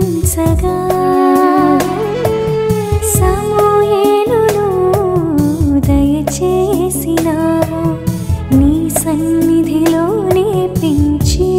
ప్రార్థించగా సమూయేలును దయచేసినావు నీ సన్నిధిలోనే పెంచి